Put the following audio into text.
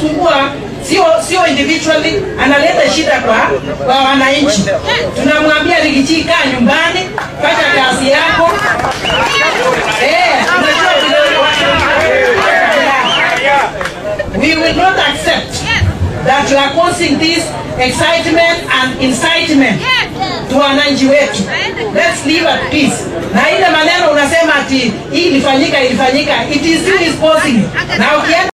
kusumbua, sio sio individually, analeta shida kwa kwa wananchi. Tunamwambia Rigiji, kaa nyumbani, fanya kazi yako. Eh, we will not accept that you are causing this excitement and incitement to wananchi wetu. Let's live at peace. Na ile maneno unasema ati hii ilifanyika ilifanyika, it is still is possible. Na ukienda